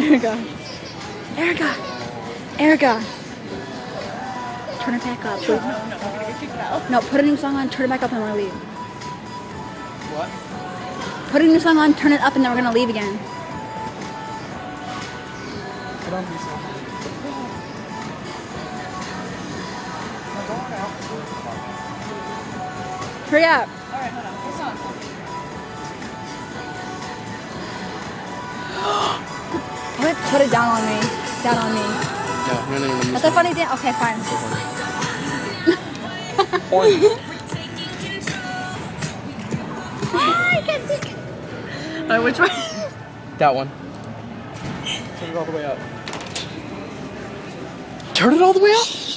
Erica. Erica. Erica. Turn it back up. No, no, I'm gonna get kicked out. No, put a new song on, turn it back up, and we're gonna leave. What? Put a new song on, turn it up, and then we're gonna leave again. Put on. Hurry up. Alright, hold on. What song? Put it, down on me. Down on me. No, no, no, no. That's a funny thing. Okay, fine. I can't take it. Alright, which one? That one. Turn it all the way up. Turn it all the way up?